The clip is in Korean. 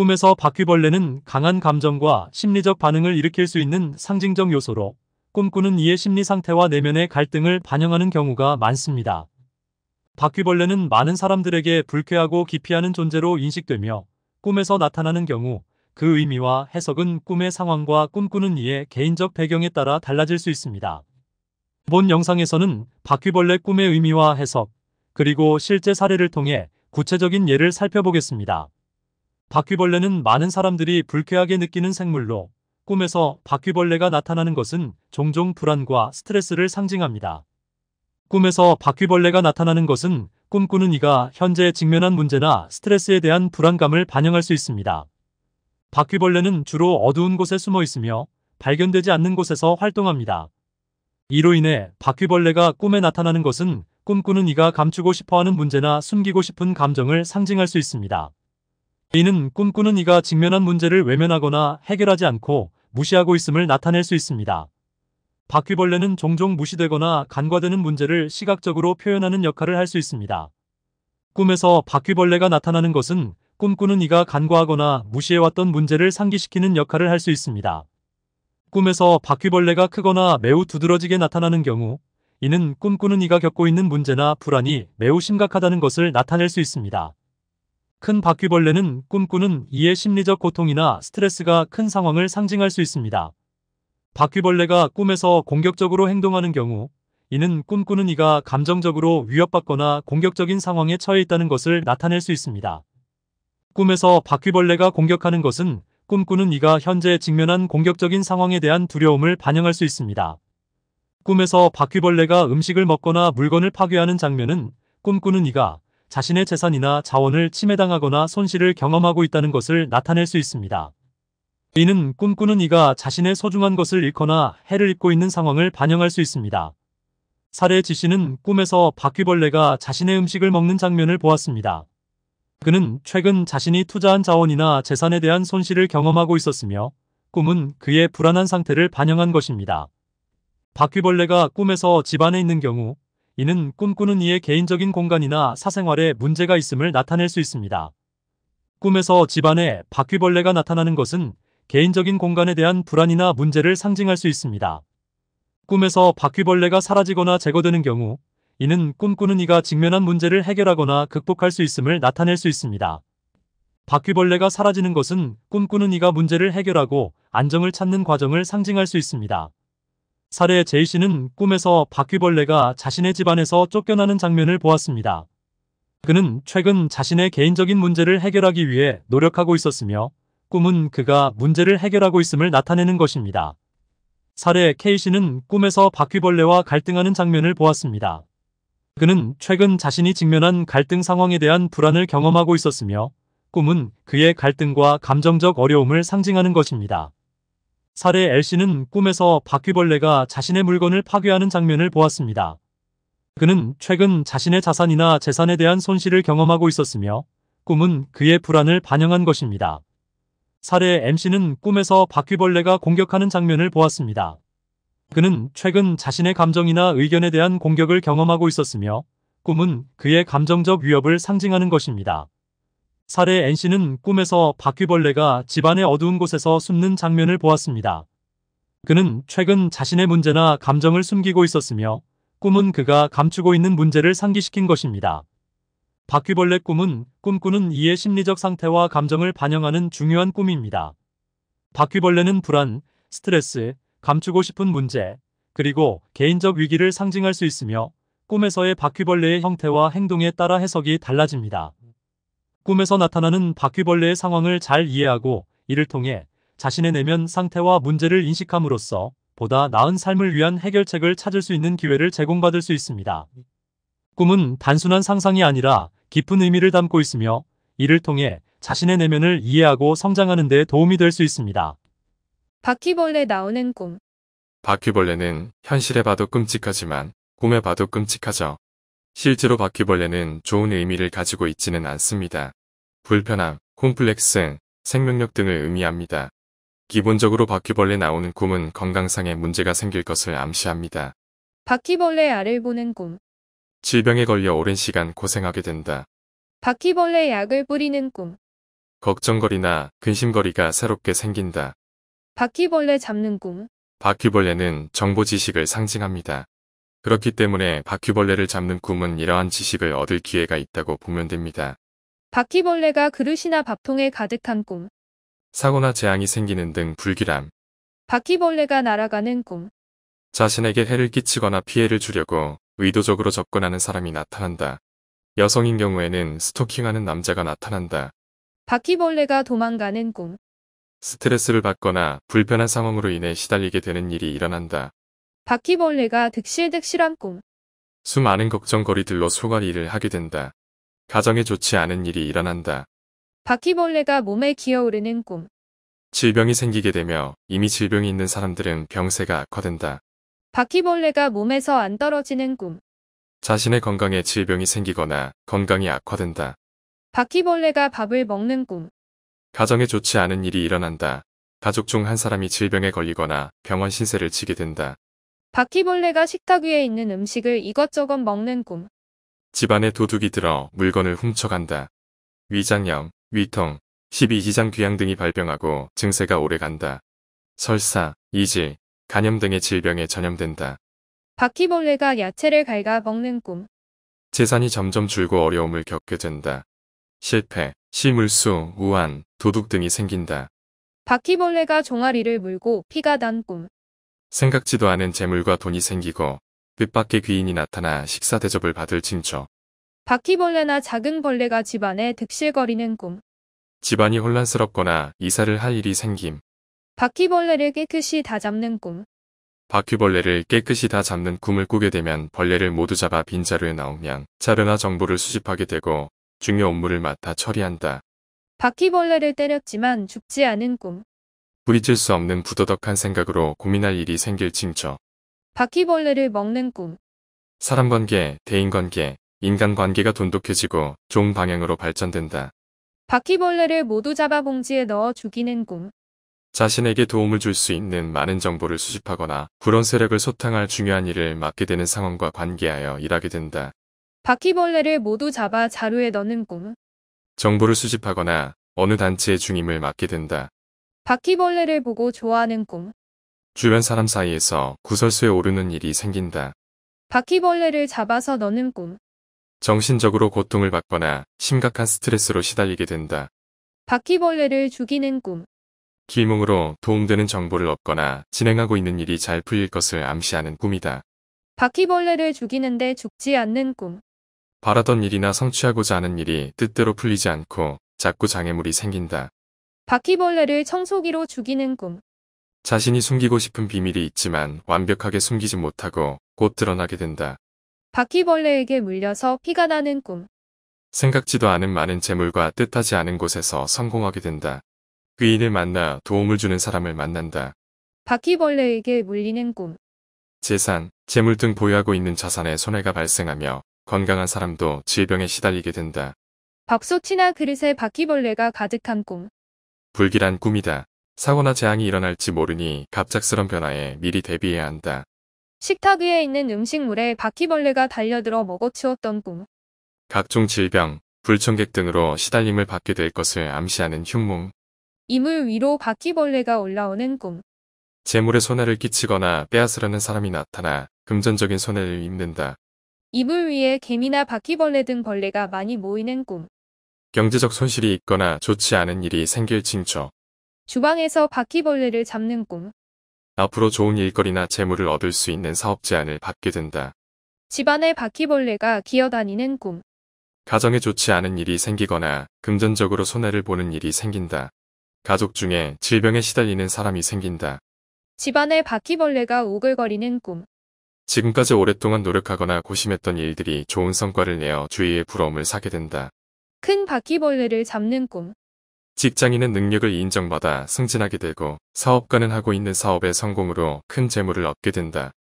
꿈에서 바퀴벌레는 강한 감정과 심리적 반응을 일으킬 수 있는 상징적 요소로 꿈꾸는 이의 심리 상태와 내면의 갈등을 반영하는 경우가 많습니다. 바퀴벌레는 많은 사람들에게 불쾌하고 기피하는 존재로 인식되며 꿈에서 나타나는 경우 그 의미와 해석은 꿈의 상황과 꿈꾸는 이의 개인적 배경에 따라 달라질 수 있습니다. 본 영상에서는 바퀴벌레 꿈의 의미와 해석, 그리고 실제 사례를 통해 구체적인 예를 살펴보겠습니다. 바퀴벌레는 많은 사람들이 불쾌하게 느끼는 생물로 꿈에서 바퀴벌레가 나타나는 것은 종종 불안과 스트레스를 상징합니다. 꿈에서 바퀴벌레가 나타나는 것은 꿈꾸는 이가 현재 직면한 문제나 스트레스에 대한 불안감을 반영할 수 있습니다. 바퀴벌레는 주로 어두운 곳에 숨어 있으며 발견되지 않는 곳에서 활동합니다. 이로 인해 바퀴벌레가 꿈에 나타나는 것은 꿈꾸는 이가 감추고 싶어하는 문제나 숨기고 싶은 감정을 상징할 수 있습니다. 이는 꿈꾸는 이가 직면한 문제를 외면하거나 해결하지 않고 무시하고 있음을 나타낼 수 있습니다. 바퀴벌레는 종종 무시되거나 간과되는 문제를 시각적으로 표현하는 역할을 할 수 있습니다. 꿈에서 바퀴벌레가 나타나는 것은 꿈꾸는 이가 간과하거나 무시해왔던 문제를 상기시키는 역할을 할 수 있습니다. 꿈에서 바퀴벌레가 크거나 매우 두드러지게 나타나는 경우 이는 꿈꾸는 이가 겪고 있는 문제나 불안이 매우 심각하다는 것을 나타낼 수 있습니다. 큰 바퀴벌레는 꿈꾸는 이의 심리적 고통이나 스트레스가 큰 상황을 상징할 수 있습니다. 바퀴벌레가 꿈에서 공격적으로 행동하는 경우 이는 꿈꾸는 이가 감정적으로 위협받거나 공격적인 상황에 처해 있다는 것을 나타낼 수 있습니다. 꿈에서 바퀴벌레가 공격하는 것은 꿈꾸는 이가 현재 직면한 공격적인 상황에 대한 두려움을 반영할 수 있습니다. 꿈에서 바퀴벌레가 음식을 먹거나 물건을 파괴하는 장면은 꿈꾸는 이가 자신의 재산이나 자원을 침해당하거나 손실을 경험하고 있다는 것을 나타낼 수 있습니다. 이는 꿈꾸는 이가 자신의 소중한 것을 잃거나 해를 입고 있는 상황을 반영할 수 있습니다. 사례 지씨는 꿈에서 바퀴벌레가 자신의 음식을 먹는 장면을 보았습니다. 그는 최근 자신이 투자한 자원이나 재산에 대한 손실을 경험하고 있었으며 꿈은 그의 불안한 상태를 반영한 것입니다. 바퀴벌레가 꿈에서 집 안에 있는 경우 이는 꿈꾸는 이의 개인적인 공간이나 사생활에 문제가 있음을 나타낼 수 있습니다. 꿈에서 집안에 바퀴벌레가 나타나는 것은 개인적인 공간에 대한 불안이나 문제를 상징할 수 있습니다. 꿈에서 바퀴벌레가 사라지거나 제거되는 경우 이는 꿈꾸는 이가 직면한 문제를 해결하거나 극복할 수 있음을 나타낼 수 있습니다. 바퀴벌레가 사라지는 것은 꿈꾸는 이가 문제를 해결하고 안정을 찾는 과정을 상징할 수 있습니다. 사례 제이 씨는 꿈에서 바퀴벌레가 자신의 집안에서 쫓겨나는 장면을 보았습니다. 그는 최근 자신의 개인적인 문제를 해결하기 위해 노력하고 있었으며 꿈은 그가 문제를 해결하고 있음을 나타내는 것입니다. 사례 K씨는 꿈에서 바퀴벌레와 갈등하는 장면을 보았습니다. 그는 최근 자신이 직면한 갈등 상황에 대한 불안을 경험하고 있었으며 꿈은 그의 갈등과 감정적 어려움을 상징하는 것입니다. 사례 L씨는 꿈에서 바퀴벌레가 자신의 물건을 파괴하는 장면을 보았습니다. 그는 최근 자신의 자산이나 재산에 대한 손실을 경험하고 있었으며 꿈은 그의 불안을 반영한 것입니다. 사례 MC는 꿈에서 바퀴벌레가 공격하는 장면을 보았습니다. 그는 최근 자신의 감정이나 의견에 대한 공격을 경험하고 있었으며 꿈은 그의 감정적 위협을 상징하는 것입니다. 사례 NC는 꿈에서 바퀴벌레가 집안의 어두운 곳에서 숨는 장면을 보았습니다. 그는 최근 자신의 문제나 감정을 숨기고 있었으며 꿈은 그가 감추고 있는 문제를 상기시킨 것입니다. 바퀴벌레 꿈은 꿈꾸는 이의 심리적 상태와 감정을 반영하는 중요한 꿈입니다. 바퀴벌레는 불안, 스트레스, 감추고 싶은 문제, 그리고 개인적 위기를 상징할 수 있으며 꿈에서의 바퀴벌레의 형태와 행동에 따라 해석이 달라집니다. 꿈에서 나타나는 바퀴벌레의 상황을 잘 이해하고 이를 통해 자신의 내면 상태와 문제를 인식함으로써 보다 나은 삶을 위한 해결책을 찾을 수 있는 기회를 제공받을 수 있습니다. 꿈은 단순한 상상이 아니라 깊은 의미를 담고 있으며 이를 통해 자신의 내면을 이해하고 성장하는 데 도움이 될 수 있습니다. 바퀴벌레 나오는 꿈. 바퀴벌레는 현실에 봐도 끔찍하지만 꿈에 봐도 끔찍하죠. 실제로 바퀴벌레는 좋은 의미를 가지고 있지는 않습니다. 불편함, 콤플렉스, 생명력 등을 의미합니다. 기본적으로 바퀴벌레 나오는 꿈은 건강상의 문제가 생길 것을 암시합니다. 바퀴벌레 알을 보는 꿈. 질병에 걸려 오랜 시간 고생하게 된다. 바퀴벌레 약을 뿌리는 꿈. 걱정거리나 근심거리가 새롭게 생긴다. 바퀴벌레 잡는 꿈. 바퀴벌레는 정보 지식을 상징합니다. 그렇기 때문에 바퀴벌레를 잡는 꿈은 이러한 지식을 얻을 기회가 있다고 보면 됩니다. 바퀴벌레가 그릇이나 밥통에 가득한 꿈. 사고나 재앙이 생기는 등 불길함, 바퀴벌레가 날아가는 꿈. 자신에게 해를 끼치거나 피해를 주려고 의도적으로 접근하는 사람이 나타난다. 여성인 경우에는 스토킹하는 남자가 나타난다. 바퀴벌레가 도망가는 꿈. 스트레스를 받거나 불편한 상황으로 인해 시달리게 되는 일이 일어난다. 바퀴벌레가 득실득실한 꿈. 수많은 걱정거리들로 소갈이를 하게 된다. 가정에 좋지 않은 일이 일어난다. 바퀴벌레가 몸에 기어오르는 꿈. 질병이 생기게 되며 이미 질병이 있는 사람들은 병세가 악화된다. 바퀴벌레가 몸에서 안 떨어지는 꿈. 자신의 건강에 질병이 생기거나 건강이 악화된다. 바퀴벌레가 밥을 먹는 꿈. 가정에 좋지 않은 일이 일어난다. 가족 중 한 사람이 질병에 걸리거나 병원 신세를 지게 된다. 바퀴벌레가 식탁 위에 있는 음식을 이것저것 먹는 꿈. 집안에 도둑이 들어 물건을 훔쳐간다. 위장염, 위통, 12지장 귀양 등이 발병하고 증세가 오래간다. 설사, 이질, 간염 등의 질병에 전염된다. 바퀴벌레가 야채를 갉아 먹는 꿈. 재산이 점점 줄고 어려움을 겪게 된다. 실패, 실물수, 우한, 도둑 등이 생긴다. 바퀴벌레가 종아리를 물고 피가 난 꿈. 생각지도 않은 재물과 돈이 생기고 뜻밖의 귀인이 나타나 식사 대접을 받을 징조. 바퀴벌레나 작은 벌레가 집안에 득실거리는 꿈. 집안이 혼란스럽거나 이사를 할 일이 생김. 바퀴벌레를 깨끗이 다 잡는 꿈. 바퀴벌레를 깨끗이 다 잡는 꿈을 꾸게 되면 벌레를 모두 잡아 빈자루에 넣으면 자료나 정보를 수집하게 되고 중요 업무를 맡아 처리한다. 바퀴벌레를 때렸지만 죽지 않은 꿈. 부딪힐 수 없는 부도덕한 생각으로 고민할 일이 생길 징조. 바퀴벌레를 먹는 꿈. 사람관계, 대인관계, 인간관계가 돈독해지고 좋은 방향으로 발전된다. 바퀴벌레를 모두 잡아 봉지에 넣어 죽이는 꿈. 자신에게 도움을 줄 수 있는 많은 정보를 수집하거나 불온 세력을 소탕할 중요한 일을 맡게 되는 상황과 관계하여 일하게 된다. 바퀴벌레를 모두 잡아 자루에 넣는 꿈. 정보를 수집하거나 어느 단체의 중임을 맡게 된다. 바퀴벌레를 보고 좋아하는 꿈. 주변 사람 사이에서 구설수에 오르는 일이 생긴다. 바퀴벌레를 잡아서 넣는 꿈. 정신적으로 고통을 받거나 심각한 스트레스로 시달리게 된다. 바퀴벌레를 죽이는 꿈. 길몽으로 도움되는 정보를 얻거나 진행하고 있는 일이 잘 풀릴 것을 암시하는 꿈이다. 바퀴벌레를 죽이는데 죽지 않는 꿈. 바라던 일이나 성취하고자 하는 일이 뜻대로 풀리지 않고 자꾸 장애물이 생긴다. 바퀴벌레를 청소기로 죽이는 꿈. 자신이 숨기고 싶은 비밀이 있지만 완벽하게 숨기지 못하고 곧 드러나게 된다. 바퀴벌레에게 물려서 피가 나는 꿈. 생각지도 않은 많은 재물과 뜻하지 않은 곳에서 성공하게 된다. 의인을 만나 도움을 주는 사람을 만난다. 바퀴벌레에게 물리는 꿈. 재산, 재물 등 보유하고 있는 자산에 손해가 발생하며 건강한 사람도 질병에 시달리게 된다. 밥솥이나 그릇에 바퀴벌레가 가득한 꿈. 불길한 꿈이다. 사고나 재앙이 일어날지 모르니 갑작스런 변화에 미리 대비해야 한다. 식탁 위에 있는 음식물에 바퀴벌레가 달려들어 먹어치웠던 꿈. 각종 질병, 불청객 등으로 시달림을 받게 될 것을 암시하는 흉몽, 이물 위로 바퀴벌레가 올라오는 꿈. 재물에 손해를 끼치거나 빼앗으려는 사람이 나타나 금전적인 손해를 입는다. 이물 위에 개미나 바퀴벌레 등 벌레가 많이 모이는 꿈. 경제적 손실이 있거나 좋지 않은 일이 생길 징조. 주방에서 바퀴벌레를 잡는 꿈. 앞으로 좋은 일거리나 재물을 얻을 수 있는 사업 제안을 받게 된다. 집안에 바퀴벌레가 기어다니는 꿈. 가정에 좋지 않은 일이 생기거나 금전적으로 손해를 보는 일이 생긴다. 가족 중에 질병에 시달리는 사람이 생긴다. 집안에 바퀴벌레가 오글거리는 꿈. 지금까지 오랫동안 노력하거나 고심했던 일들이 좋은 성과를 내어 주위의 부러움을 사게 된다. 큰 바퀴벌레를 잡는 꿈. 직장인은 능력을 인정받아 승진하게 되고 사업가는 하고 있는 사업의 성공으로 큰 재물을 얻게 된다.